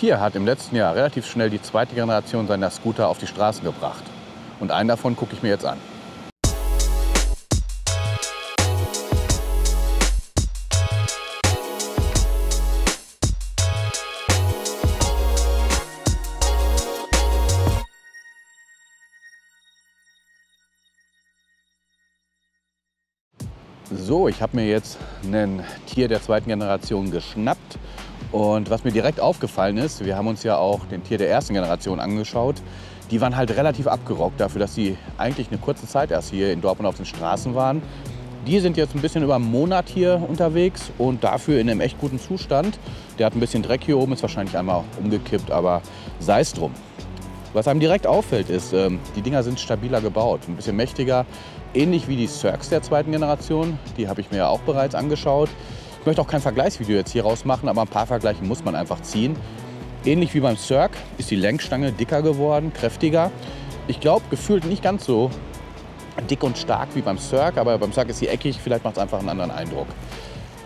Tier hat im letzten Jahr relativ schnell die zweite Generation seiner Scooter auf die Straßen gebracht. Und einen davon gucke ich mir jetzt an. So, ich habe mir jetzt ein Tier der zweiten Generation geschnappt. Und was mir direkt aufgefallen ist, wir haben uns ja auch den Tier der ersten Generation angeschaut, die waren halt relativ abgerockt dafür, dass sie eigentlich eine kurze Zeit erst hier in Dortmund auf den Straßen waren. Die sind jetzt ein bisschen über einen Monat hier unterwegs und dafür in einem echt guten Zustand. Der hat ein bisschen Dreck hier oben, ist wahrscheinlich einmal umgekippt, aber sei es drum. Was einem direkt auffällt, ist, ähm, die Dinger sind stabiler gebaut, ein bisschen mächtiger, ähnlich wie die Cirques der zweiten Generation. Die habe ich mir auch bereits angeschaut. Ich möchte auch kein Vergleichsvideo jetzt hier raus machen, aber ein paar Vergleiche muss man einfach ziehen. Ähnlich wie beim Cirque ist die Lenkstange dicker geworden, kräftiger. Ich glaube, gefühlt nicht ganz so dick und stark wie beim Cirque, aber beim Cirque ist sie eckig, vielleicht macht es einfach einen anderen Eindruck.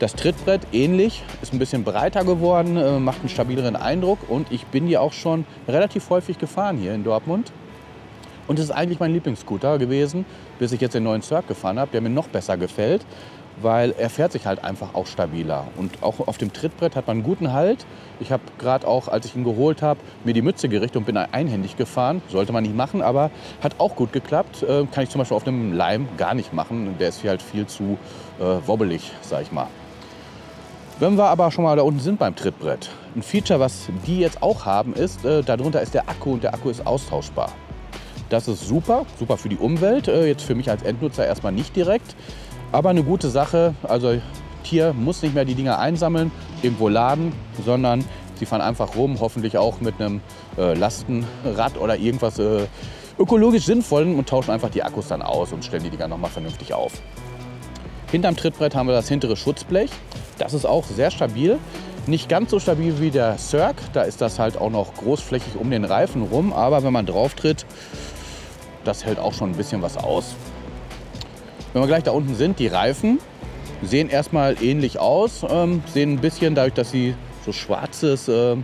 Das Trittbrett ähnlich, ist ein bisschen breiter geworden, äh, macht einen stabileren Eindruck und ich bin die auch schon relativ häufig gefahren hier in Dortmund. Und es ist eigentlich mein Lieblingsscooter gewesen, bis ich jetzt den neuen Cirque gefahren habe, der mir noch besser gefällt, weil er fährt sich halt einfach auch stabiler. Und auch auf dem Trittbrett hat man einen guten Halt. Ich habe gerade auch, als ich ihn geholt habe, mir die Mütze gerichtet und bin einhändig gefahren. Sollte man nicht machen, aber hat auch gut geklappt. Äh, kann ich zum Beispiel auf einem Leim gar nicht machen. Der ist hier halt viel zu äh, wobbelig, sag ich mal. Wenn wir aber schon mal da unten sind beim Trittbrett, ein Feature, was die jetzt auch haben, ist, äh, darunter ist der Akku und der Akku ist austauschbar. Das ist super, super für die Umwelt. Äh, jetzt für mich als Endnutzer erstmal nicht direkt, aber eine gute Sache. Also Tier muss nicht mehr die Dinger einsammeln, irgendwo laden, sondern sie fahren einfach rum, hoffentlich auch mit einem äh, Lastenrad oder irgendwas äh, ökologisch sinnvollen und tauschen einfach die Akkus dann aus und stellen die Dinger nochmal vernünftig auf. Hinterm Trittbrett haben wir das hintere Schutzblech. Das ist auch sehr stabil. Nicht ganz so stabil wie der Cirque. Da ist das halt auch noch großflächig um den Reifen rum. Aber wenn man drauf tritt, das hält auch schon ein bisschen was aus. Wenn wir gleich da unten sind, die Reifen sehen erstmal ähnlich aus, ähm, sehen ein bisschen dadurch, dass sie so schwarzes äh,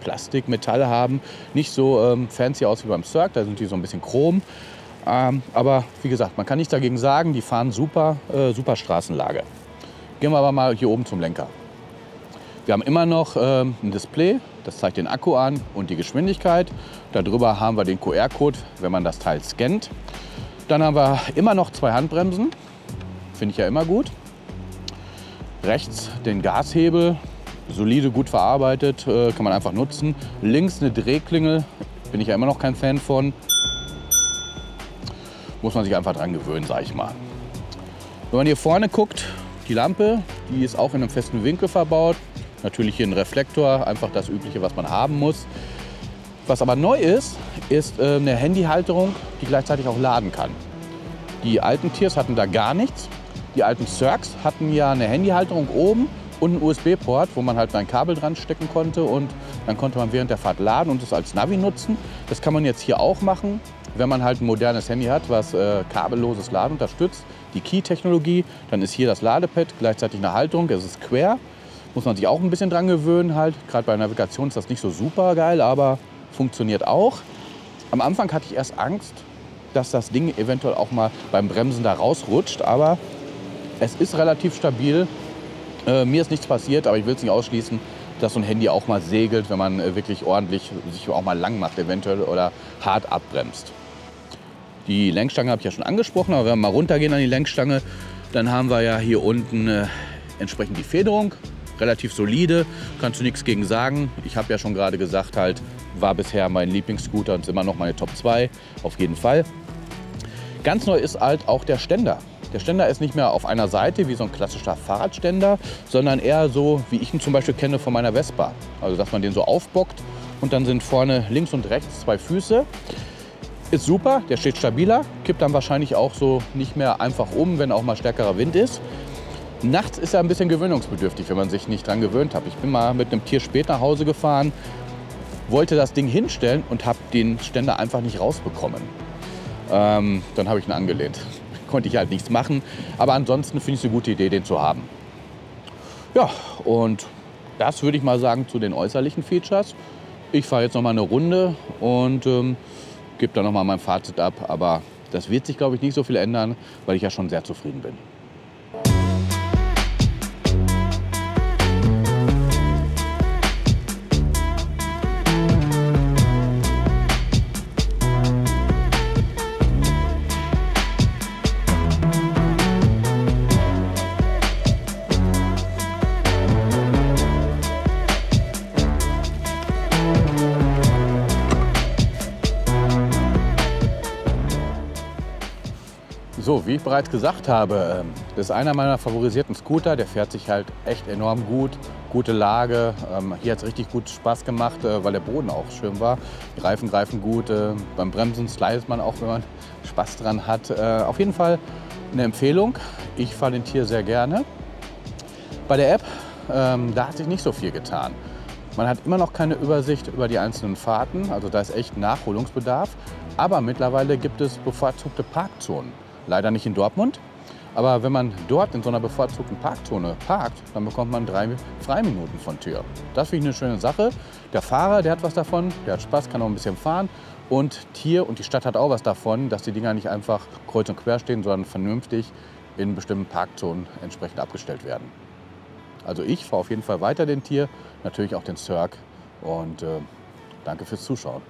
Plastik, Metall haben, nicht so ähm, fancy aus wie beim Cirque, da sind die so ein bisschen chrom. Ähm, aber wie gesagt, man kann nichts dagegen sagen, die fahren super, äh, super Straßenlage. Gehen wir aber mal hier oben zum Lenker. Wir haben immer noch ähm, ein Display, das zeigt den Akku an und die Geschwindigkeit. Darüber haben wir den QR-Code, wenn man das Teil scannt. Dann haben wir immer noch zwei Handbremsen, finde ich ja immer gut. Rechts den Gashebel, solide, gut verarbeitet, äh, kann man einfach nutzen. Links eine Drehklingel, bin ich ja immer noch kein Fan von. Muss man sich einfach dran gewöhnen, sage ich mal. Wenn man hier vorne guckt, die Lampe, die ist auch in einem festen Winkel verbaut. Natürlich hier ein Reflektor, einfach das Übliche, was man haben muss. Was aber neu ist, ist äh, eine Handyhalterung, die gleichzeitig auch laden kann. Die alten Tiers hatten da gar nichts. Die alten Cirques hatten ja eine Handyhalterung oben und einen USB-Port, wo man halt ein Kabel dran stecken konnte und dann konnte man während der Fahrt laden und es als Navi nutzen. Das kann man jetzt hier auch machen, wenn man halt ein modernes Handy hat, was äh, kabelloses Laden unterstützt. Die Key-Technologie, dann ist hier das Ladepad, gleichzeitig eine Halterung, es ist quer muss man sich auch ein bisschen dran gewöhnen halt. Gerade bei Navigation ist das nicht so super geil, aber funktioniert auch. Am Anfang hatte ich erst Angst, dass das Ding eventuell auch mal beim Bremsen da rausrutscht, aber es ist relativ stabil. Äh, mir ist nichts passiert, aber ich will es nicht ausschließen, dass so ein Handy auch mal segelt, wenn man äh, wirklich ordentlich sich auch mal lang macht eventuell oder hart abbremst. Die Lenkstange habe ich ja schon angesprochen, aber wenn wir mal runtergehen an die Lenkstange, dann haben wir ja hier unten äh, entsprechend die Federung relativ solide, kannst du nichts gegen sagen. Ich habe ja schon gerade gesagt, halt war bisher mein Lieblingsscooter und ist immer noch meine Top 2, auf jeden Fall. Ganz neu ist halt auch der Ständer. Der Ständer ist nicht mehr auf einer Seite wie so ein klassischer Fahrradständer, sondern eher so, wie ich ihn zum Beispiel kenne von meiner Vespa. Also, dass man den so aufbockt und dann sind vorne links und rechts zwei Füße. Ist super, der steht stabiler, kippt dann wahrscheinlich auch so nicht mehr einfach um, wenn auch mal stärkerer Wind ist. Nachts ist er ein bisschen gewöhnungsbedürftig, wenn man sich nicht dran gewöhnt hat. Ich bin mal mit einem Tier spät nach Hause gefahren, wollte das Ding hinstellen und habe den Ständer einfach nicht rausbekommen. Ähm, dann habe ich ihn angelehnt. Konnte ich halt nichts machen. Aber ansonsten finde ich es eine gute Idee, den zu haben. Ja, und das würde ich mal sagen zu den äußerlichen Features. Ich fahre jetzt noch mal eine Runde und ähm, gebe dann noch mal mein Fazit ab. Aber das wird sich, glaube ich, nicht so viel ändern, weil ich ja schon sehr zufrieden bin. So, wie ich bereits gesagt habe, ähm, das ist einer meiner favorisierten Scooter. Der fährt sich halt echt enorm gut. Gute Lage. Ähm, hier hat es richtig gut Spaß gemacht, äh, weil der Boden auch schön war. Die Reifen greifen gut. Äh, beim Bremsen slidet man auch, wenn man Spaß dran hat. Äh, auf jeden Fall eine Empfehlung. Ich fahre den Tier sehr gerne. Bei der App, ähm, da hat sich nicht so viel getan. Man hat immer noch keine Übersicht über die einzelnen Fahrten, also da ist echt Nachholungsbedarf. Aber mittlerweile gibt es bevorzugte Parkzonen. Leider nicht in Dortmund. Aber wenn man dort in so einer bevorzugten Parkzone parkt, dann bekommt man drei Freiminuten von Tür. Das finde ich eine schöne Sache. Der Fahrer, der hat was davon, der hat Spaß, kann auch ein bisschen fahren. Und Tier und die Stadt hat auch was davon, dass die Dinger nicht einfach kreuz und quer stehen, sondern vernünftig in bestimmten Parkzonen entsprechend abgestellt werden. Also ich fahre auf jeden Fall weiter den Tier, natürlich auch den Cirque und äh, danke fürs Zuschauen.